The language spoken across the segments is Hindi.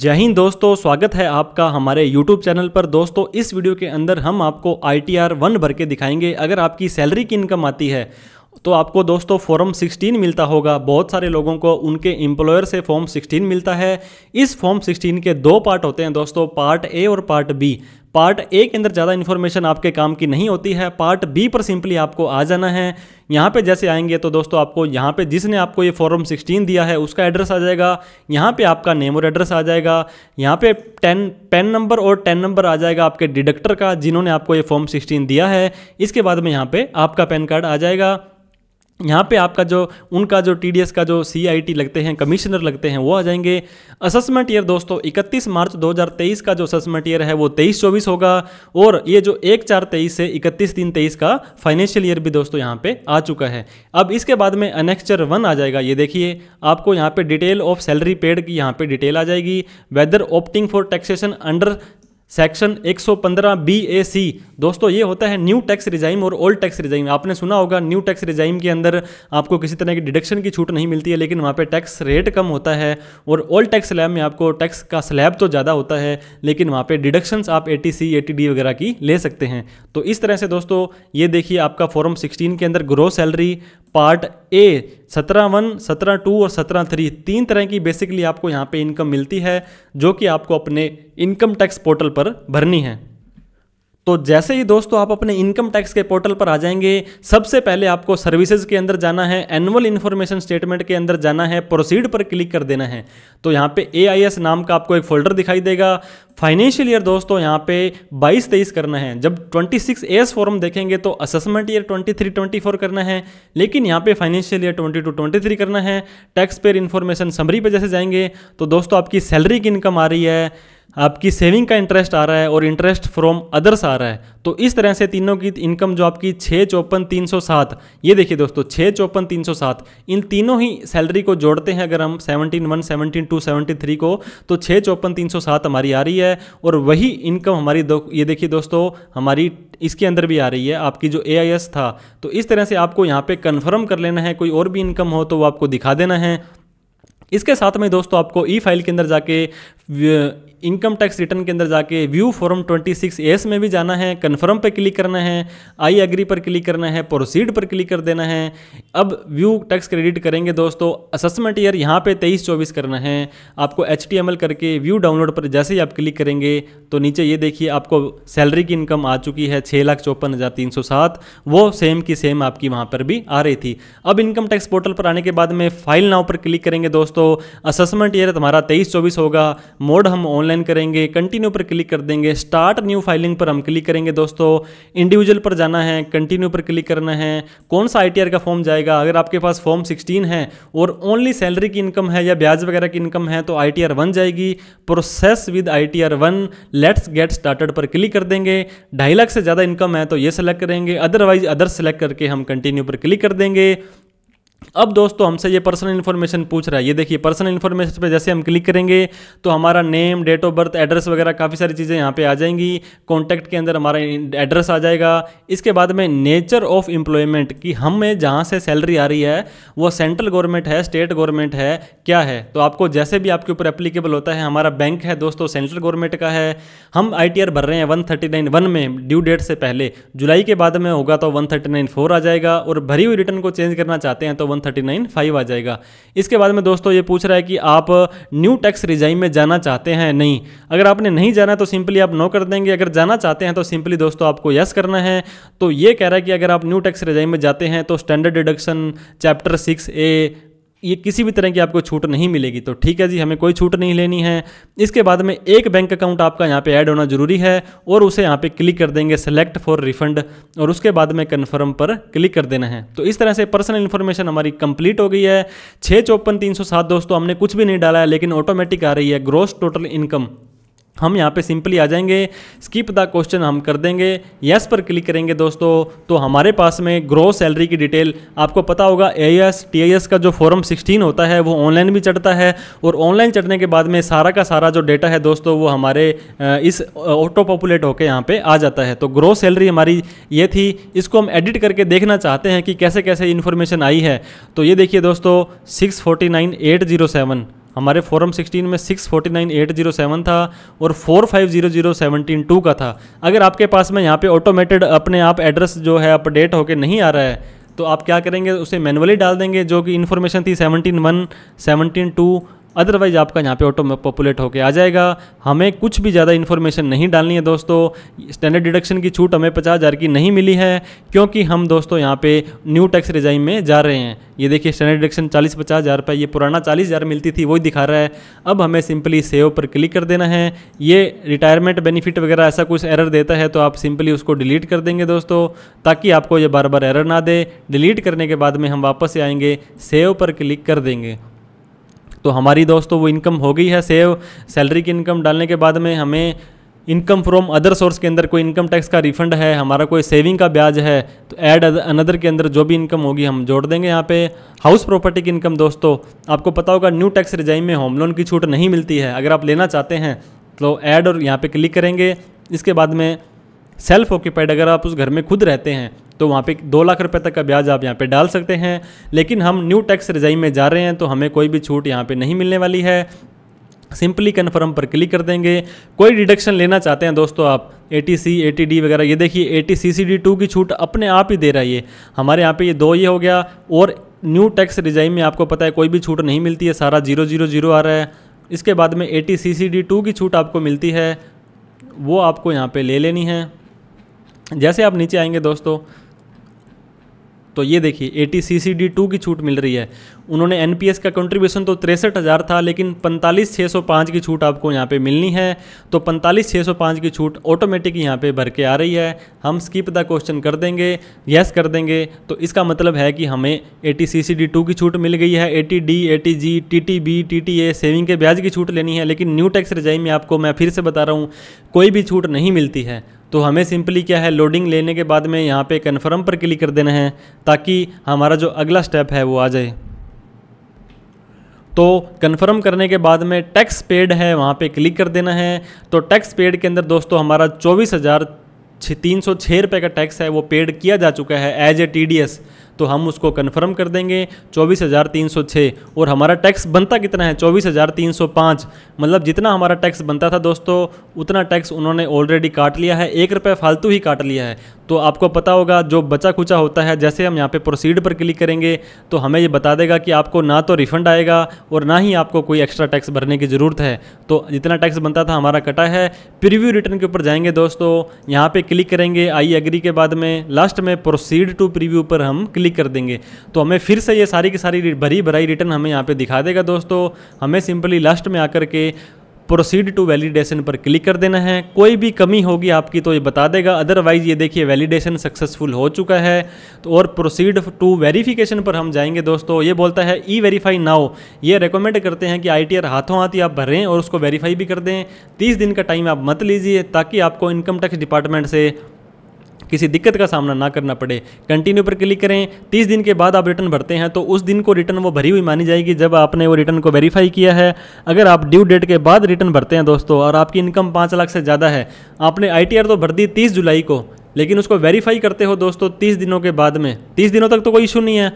जय हिंद दोस्तों, स्वागत है आपका हमारे YouTube चैनल पर। दोस्तों, इस वीडियो के अंदर हम आपको आई टी आर वन भर के दिखाएँगे। अगर आपकी सैलरी की इनकम आती है तो आपको दोस्तों फॉर्म 16 मिलता होगा। बहुत सारे लोगों को उनके एम्प्लॉयर से फॉर्म 16 मिलता है। इस फॉर्म 16 के दो पार्ट होते हैं दोस्तों, पार्ट ए और पार्ट बी। पार्ट ए के अंदर ज़्यादा इन्फॉर्मेशन आपके काम की नहीं होती है। पार्ट बी पर सिंपली आपको आ जाना है। यहाँ पे जैसे आएँगे तो दोस्तों आपको यहाँ पे जिसने आपको ये फॉर्म 16 दिया है, उसका एड्रेस आ जाएगा। यहाँ पे आपका नेम और एड्रेस आ जाएगा। यहाँ पे टेन पेन नंबर और टेन नंबर आ जाएगा आपके डिडक्टर का, जिन्होंने आपको ये फॉर्म 16 दिया है। इसके बाद में यहाँ पे आपका पैन कार्ड आ जाएगा। यहाँ पे आपका जो, उनका जो टीडीएस का जो सीआईटी लगते हैं कमिश्नर लगते हैं, वो आ जाएँगे। असेसमेंट ईयर दोस्तों 31 मार्च 2023 का जो असेसमेंट ईयर है, वो तेईस चौबीस होगा। और ये जो एक चार तेईस से इकतीस तीन तेईस का फाइनेंशियल ईयर भी दोस्तों यहाँ पे आ चुका है। अब इसके बाद में अनेक्चर वन आ जाएगा। ये देखिए, आपको यहाँ पे डिटेल ऑफ़ सैलरी पेड की यहाँ पे डिटेल आ जाएगी। Whether opting for taxation under section 115 B A C दोस्तों, ये होता है न्यू टैक्स रिजाइम और ओल्ड टैक्स रिजाइम आपने सुना होगा न्यू टैक्स रिजाइम के अंदर आपको किसी तरह की डिडक्शन की छूट नहीं मिलती है, लेकिन वहाँ पे टैक्स रेट कम होता है और ओल्ड टैक्स स्लैब में आपको टैक्स का स्लैब तो ज़्यादा होता है, लेकिन वहाँ पर डिडक्शंस आप eighty C A T D वगैरह की ले सकते हैं। तो इस तरह से दोस्तों, ये देखिए आपका फॉर्म सिक्सटीन के अंदर ग्रो सैलरी पार्ट ए सत्रह वन, सत्रह टू और सत्रह थ्री, तीन तरह की बेसिकली आपको यहाँ पे इनकम मिलती है, जो कि आपको अपने इनकम टैक्स पोर्टल पर भरनी है। तो जैसे ही दोस्तों आप अपने इनकम टैक्स के पोर्टल पर आ जाएँगे, सबसे पहले आपको सर्विसेज़ के अंदर जाना है एनुअल इन्फॉर्मेशन स्टेटमेंट के अंदर जाना है प्रोसीड पर क्लिक कर देना है। तो यहाँ पे एआईएस नाम का आपको एक फोल्डर दिखाई देगा। फाइनेंशियल ईयर दोस्तों यहाँ पे 22 तेईस करना है। जब 26 सिक्स एस फॉर्म देखेंगे तो असेसमेंट ईयर 23 24 करना है। लेकिन यहाँ पे फाइनेंशियल ईयर 22 23 करना है। टैक्स पेयर इन्फॉर्मेशन समरी पे जैसे जाएँगे तो दोस्तों आपकी सैलरी की इनकम आ रही है। आपकी सेविंग का इंटरेस्ट आ रहा है और इंटरेस्ट फ्रॉम अदर्स आ रहा है तो इस तरह से तीनों की इनकम जो आपकी छः चौपन तीन सौ सात, ये देखिए दोस्तों छः चौपन तीन सौ सात, इन तीनों ही सैलरी को जोड़ते हैं अगर हम seventeen one seventeen two seventy three को तो छः चौपन तीन सौ सात हमारी आ रही है और वही इनकम हमारी दो, ये देखिए दोस्तों, हमारी इसके अंदर भी आ रही है, आपकी जो एआईएस था तो इस तरह से आपको यहाँ पर कन्फर्म कर लेना है, कोई और भी इनकम हो तो वो आपको दिखा देना है। इसके साथ में दोस्तों, आपको ई फ़ाइल के अंदर जाके इनकम टैक्स रिटर्न के अंदर जाके व्यू फॉर्म 26 एस में भी जाना है कन्फर्म पर क्लिक करना है आई एग्री पर क्लिक करना है प्रोसीड पर क्लिक कर देना है। अब व्यू टैक्स क्रेडिट करेंगे दोस्तों असेसमेंट ईयर यहाँ पे तेईस चौबीस करना है। आपको एचटीएमएल करके व्यू डाउनलोड पर जैसे ही आप क्लिक करेंगे तो नीचे ये देखिए आपको सैलरी की इनकम आ चुकी है छः लाख चौपन हज़ार तीन सौ सात। वो सेम की सेम आपकी वहाँ पर भी आ रही थी। अब इनकम टैक्स पोर्टल पर आने के बाद में फ़ाइल नाव पर क्लिक करेंगे दोस्तों। असेसमेंट ईयर तुम्हारा तेईस चौबीस होगा। मोड हम ऑनलाइन करेंगे कंटिन्यू पर क्लिक कर देंगे स्टार्ट न्यू फाइलिंग पर हम क्लिक करेंगे दोस्तों। इंडिविजुअल पर जाना है कंटिन्यू पर क्लिक करना है। कौन सा आईटीआर का फॉर्म जाएगा? अगर आपके पास फॉर्म सिक्सटीन है और ओनली सैलरी की इनकम है या ब्याज वगैरह की इनकम है तो आई टी जाएगी। Process with I T let's get started पर क्लिक कर देंगे। ढाई लाख से ज़्यादा इनकम है तो ये सेलेक्ट करेंगे। अदरवाइज़ अदर सेलेक्ट करके हम कंटिन्यू पर क्लिक कर देंगे। अब दोस्तों हमसे ये पर्सनल इन्फॉर्मेशन पूछ रहा है। ये देखिए पर्सनल इन्फॉर्मेशन पे जैसे हम क्लिक करेंगे तो हमारा name date of birth address वगैरह काफ़ी सारी चीज़ें यहाँ पे आ जाएँगी। कॉन्टैक्ट के अंदर हमारा एड्रेस आ जाएगा। इसके बाद में नेचर ऑफ़ एम्प्लॉयमेंट कि हमें जहाँ से सैलरी आ रही है, वो सेंट्रल गवर्नमेंट है स्टेट गवर्नमेंट है, क्या है? तो आपको जैसे भी आपके ऊपर एप्लीकेबल होता है, हमारा बैंक है दोस्तों सेंट्रल गवर्नमेंट का है। हम आईटीआर भर रहे हैं वन थर्टी में ड्यू डेट से पहले। जुलाई के बाद में होगा तो वन थर्टी आ जाएगा। और भरी हुई रिटर्न को चेंज करना चाहते हैं तो वन थर्टी नाइन फाइव आ जाएगा। इसके बाद में दोस्तों ये पूछ रहा है कि आप न्यू टैक्स रिजाइम में जाना चाहते हैं? नहीं। अगर आपने नहीं जाना तो सिंपली आप नो कर देंगे। अगर जाना चाहते हैं तो सिंपली दोस्तों आपको यस करना है। तो ये कह रहा है कि अगर आप न्यू टैक्स रिजाइम में जाते हैं तो standard deduction chapter six A ये किसी भी तरह की आपको छूट नहीं मिलेगी तो ठीक है जी, हमें कोई छूट नहीं लेनी है। इसके बाद में एक बैंक अकाउंट आपका यहाँ पे ऐड होना ज़रूरी है और उसे यहाँ पे क्लिक कर देंगे सेलेक्ट फॉर रिफंड और उसके बाद में कन्फर्म पर क्लिक कर देना है। तो इस तरह से पर्सनल इन्फॉर्मेशन हमारी कंप्लीट हो गई है। छः चौपन तीन सौ सात दोस्तों, हमने कुछ भी नहीं डाला है लेकिन ऑटोमेटिक आ रही है ग्रोस टोटल इनकम। हम यहाँ पे सिंपली आ जाएँगे स्किप द क्वेश्चन हम कर देंगे यस पर क्लिक करेंगे दोस्तों तो हमारे पास में ग्रो सैलरी की डिटेल आपको पता होगा ए एस टी एस का जो फॉर्म 16 होता है, वो ऑनलाइन भी चढ़ता है और ऑनलाइन चढ़ने के बाद में सारा का सारा जो डेटा है दोस्तों, वो हमारे इस ऑटो पॉपुलेट होकर यहाँ पे आ जाता है। तो ग्रो सैलरी हमारी ये थी, इसको हम एडिट करके देखना चाहते हैं कि कैसे कैसे इन्फॉर्मेशन आई है। तो ये देखिए दोस्तों six forty nine eight zero seven हमारे फोरम 16 में six forty nine eight zero seven था और four five zero zero seventeen two का था। अगर आपके पास में यहाँ पे ऑटोमेटेड अपने आप एड्रेस जो है अपडेट होकर नहीं आ रहा है तो आप क्या करेंगे, उसे मैनुअली डाल देंगे, जो कि इन्फॉर्मेशन थी seventeen one seventeen two otherwise आपका यहाँ पे ऑटो पॉपुलेट होके आ जाएगा। हमें कुछ भी ज़्यादा इन्फॉर्मेशन नहीं डालनी है दोस्तों। स्टैंडर्ड डिडक्शन की छूट हमें पचास हज़ार की नहीं मिली है, क्योंकि हम दोस्तों यहाँ पे न्यू टैक्स रिजाइम में जा रहे हैं। ये देखिए स्टैंडर्ड डिडक्शन चालीस पचास हज़ार रुपये ये पुराना चालीस हज़ार मिलती थी, वही दिखा रहा है। अब हमें सिंपली सेव पर क्लिक कर देना है। ये रिटायरमेंट बेनिफिट वगैरह ऐसा कुछ एरर देता है तो आप सिंपली उसको डिलीट कर देंगे दोस्तों, ताकि आपको ये बार बार एरर ना दे। डिलीट करने के बाद में हम वापस आएँगे सेव पर क्लिक कर देंगे। तो हमारी दोस्तों वो इनकम हो गई है सेव सैलरी की इनकम डालने के बाद में हमें इनकम फ्रॉम अदर सोर्स के अंदर कोई इनकम टैक्स का रिफंड है, हमारा कोई सेविंग का ब्याज है तो ऐड अनदर के अंदर जो भी इनकम होगी हम जोड़ देंगे यहाँ पे। हाउस प्रॉपर्टी की इनकम दोस्तों, आपको पता होगा न्यू टैक्स रिजाइम में होम लोन की छूट नहीं मिलती है। अगर आप लेना चाहते हैं तो ऐड और यहाँ पे क्लिक करेंगे। इसके बाद में सेल्फ ऑक्यूपाइड अगर आप उस घर में खुद रहते हैं तो वहाँ पे दो लाख रुपए तक का ब्याज आप यहाँ पे डाल सकते हैं। लेकिन हम न्यू टैक्स रिजाइम में जा रहे हैं तो हमें कोई भी छूट यहाँ पे नहीं मिलने वाली है। सिंपली कन्फर्म पर क्लिक कर देंगे। कोई डिडक्शन लेना चाहते हैं दोस्तों आप eighty C A T D वगैरह, ये देखिए eighty C C D two की छूट अपने आप ही दे रहा है ये। हमारे यहाँ पे ये दो ये हो गया और न्यू टैक्स रिजाइम में आपको पता है कोई भी छूट नहीं मिलती है, सारा ज़ीरो ज़ीरो ज़ीरो आ रहा है। इसके बाद में eighty C C D two की छूट आपको मिलती है, वो आपको यहाँ पे ले लेनी है। जैसे आप नीचे आएँगे दोस्तों तो ये देखिए eighty C C D two की छूट मिल रही है। उन्होंने एन पी एस का कंट्रीब्यूशन तो तिरसठ हज़ार था, लेकिन पैंतालीस छः सौ पाँच की छूट आपको यहाँ पे मिलनी है। तो पैंतालीस छः सौ पाँच की छूट ऑटोमेटिक यहाँ पे भर के आ रही है। हम स्किप द क्वेश्चन कर देंगे यस कर देंगे। तो इसका मतलब है कि हमें eighty C C D two की छूट मिल गई है। Eighty D eighty G T T B T T A saving के ब्याज की छूट लेनी है। लेकिन न्यू टैक्स रिजाइम में आपको मैं फिर से बता रहा हूँ, कोई भी छूट नहीं मिलती है। तो हमें सिंपली क्या है लोडिंग लेने के बाद में यहाँ पे कन्फर्म पर क्लिक कर देना है, ताकि हमारा जो अगला स्टेप है वो आ जाए। तो कन्फर्म करने के बाद में टैक्स पेड है, वहाँ पे क्लिक कर देना है। तो टैक्स पेड के अंदर दोस्तों हमारा चौबीस हज़ार तीन सौ छः रुपये का टैक्स है, वो पेड किया जा चुका है as a T D S तो हम उसको कन्फर्म कर देंगे चौबीस हज़ार तीन सौ छः और हमारा टैक्स बनता कितना है? चौबीस हज़ार तीन सौ पाँच। मतलब जितना हमारा टैक्स बनता था दोस्तों, उतना टैक्स उन्होंने ऑलरेडी काट लिया है। एक रुपये फालतू ही काट लिया है। तो आपको पता होगा, जो बचा कुचा होता है, जैसे हम यहाँ पे प्रोसीड पर क्लिक करेंगे तो हमें ये बता देगा कि आपको ना तो रिफंड आएगा और ना ही आपको कोई एक्स्ट्रा टैक्स भरने की ज़रूरत है। तो जितना टैक्स बनता था हमारा कटा है। प्रीव्यू रिटर्न के ऊपर जाएँगे दोस्तों, यहाँ पर क्लिक करेंगे आई एग्री के बाद में लास्ट में प्रोसीड टू प्रीव्यू पर हम क्लिक कर देंगे। तो हमें फिर से ये सारी की सारी भरी भराई रिटर्न हमें यहाँ पर दिखा देगा दोस्तों। हमें सिंपली लास्ट में आकर के प्रोसीड टू वैलिडेशन पर क्लिक कर देना है। कोई भी कमी होगी आपकी तो ये बता देगा। अदरवाइज़ ये देखिए वैलिडेशन सक्सेसफुल हो चुका है। तो और प्रोसीड टू वेरीफिकेशन पर हम जाएँगे दोस्तों। ये बोलता है ई वेरीफाई नाउ ये रिकमेंड करते हैं कि आईटीआर हाथों हाथ ही आप भरें और उसको वेरीफाई भी कर दें। तीस दिन का टाइम आप मत लीजिए ताकि आपको इनकम टैक्स डिपार्टमेंट से किसी दिक्कत का सामना ना करना पड़े। कंटिन्यू पर क्लिक करें। तीस दिन के बाद आप रिटर्न भरते हैं तो उस दिन को रिटर्न वो भरी हुई मानी जाएगी, जब आपने वो रिटर्न को वेरीफाई किया है। अगर आप ड्यू डेट के बाद रिटर्न भरते हैं दोस्तों, और आपकी इनकम पाँच लाख से ज़्यादा है, आपने आईटीआर तो भर दी तीस जुलाई को, लेकिन उसको वेरीफाई करते हो दोस्तों तीस दिनों के बाद में। तीस दिनों तक तो कोई इशू नहीं है।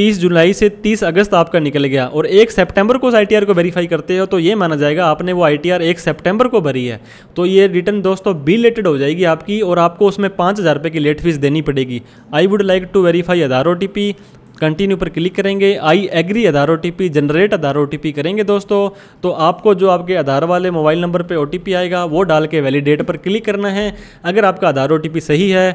तीस जुलाई से तीस अगस्त आपका निकल गया और एक सितंबर को उस आई को वेरीफाई करते हो तो ये माना जाएगा आपने वो आई एक सितंबर को भरी है। तो ये रिटर्न दोस्तों बी लेटेड हो जाएगी आपकी और आपको उसमें पाँच हज़ार की लेट फ़ीस देनी पड़ेगी। I would like to verify Aadhaar OTP continue पर क्लिक करेंगे। I agree Aadhaar OTP generate Aadhaar OTP करेंगे दोस्तों। तो आपको जो आपके आधार वाले मोबाइल नंबर पे ओ आएगा, वो डाल के वैलिडेट पर क्लिक करना है। अगर आपका आधार ओटीपी सही है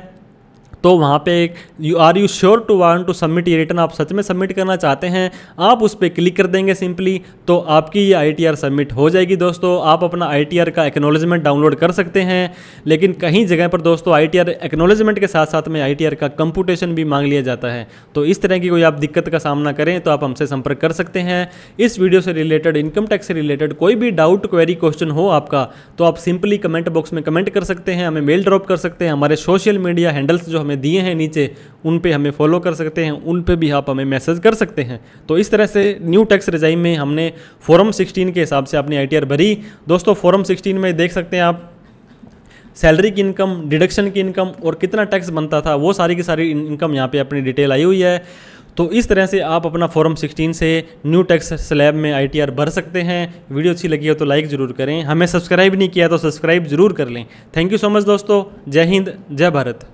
तो वहाँ पे एक you are you sure to want to submit ये रिटर्न आप सच में सबमिट करना चाहते हैं, आप उस पर क्लिक कर देंगे सिंपली तो आपकी ये आईटीआर सबमिट हो जाएगी दोस्तों। आप अपना आईटीआर का एक्नोलॉजमेंट डाउनलोड कर सकते हैं, लेकिन कहीं जगह पर दोस्तों आई एक्नोलॉजमेंट के साथ साथ में आईटीआर का कंपूटेशन भी मांग लिया जाता है। तो इस तरह की कोई आप दिक्कत का सामना करें तो आप हमसे संपर्क कर सकते हैं। इस वीडियो से रिलेटेड इनकम टैक्स से रिलेटेड कोई भी डाउट क्वेरी क्वेश्चन हो आपका तो आप सिंपली कमेंट बॉक्स में कमेंट कर सकते हैं, हमें मेल ड्रॉप कर सकते हैं, हमारे सोशल मीडिया हैंडल्स जो हमें दिए हैं नीचे, उन पे हमें फॉलो कर सकते हैं, उन पे भी आप हमें मैसेज कर सकते हैं। तो इस तरह से न्यू टैक्स रिजाइम में हमने फॉरम 16 के हिसाब से अपनी आईटीआर भरी। दोस्तों फॉरम 16 में देख सकते हैं आप सैलरी की इनकम डिडक्शन की इनकम और कितना टैक्स बनता था, वो सारी की सारी इनकम यहाँ पे अपनी डिटेल आई हुई है। तो इस तरह से आप अपना फॉर्म 16 से न्यू टैक्स स्लैब में आईटीआर भर सकते हैं। वीडियो अच्छी लगी हो तो लाइक ज़रूर करें। हमें सब्सक्राइब नहीं किया तो सब्सक्राइब ज़रूर कर लें। थैंक यू सो मच दोस्तों। जय हिंद, जय भारत।